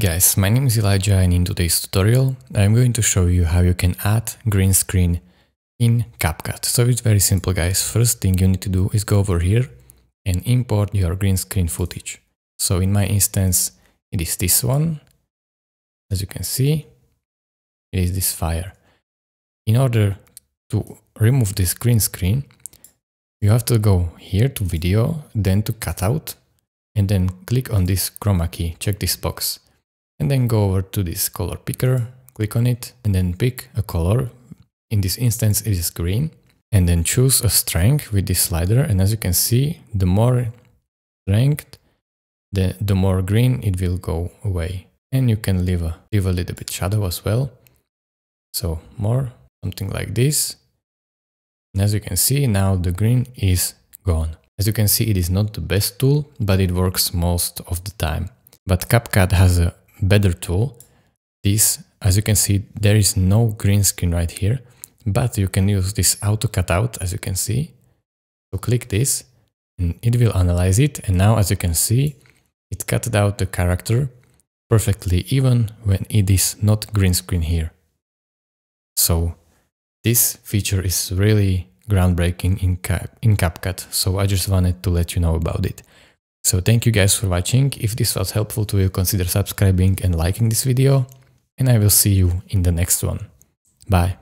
guys, my name is Elijah and in today's tutorial I'm going to show you how you can add green screen in CapCut. So it's very simple guys, first thing you need to do is go over here and import your green screen footage. So in my instance it is this one, as you can see it is this fire. In order to remove this green screen you have to go here to video, then to cutout and then click on this chroma key, check this box and then go over to this color picker, click on it and then pick a color. In this instance it is green and then choose a strength with this slider and as you can see the more strength the, the more green it will go away and you can leave a, leave a little bit shadow as well. So more something like this and as you can see now the green is gone. As you can see it is not the best tool but it works most of the time. But CapCut has a better tool. This, as you can see, there is no green screen right here, but you can use this auto cutout, as you can see. So click this and it will analyze it. And now, as you can see, it cut out the character perfectly, even when it is not green screen here. So this feature is really groundbreaking in, Cap in CapCut. So I just wanted to let you know about it. So thank you guys for watching. If this was helpful to you, consider subscribing and liking this video. And I will see you in the next one. Bye.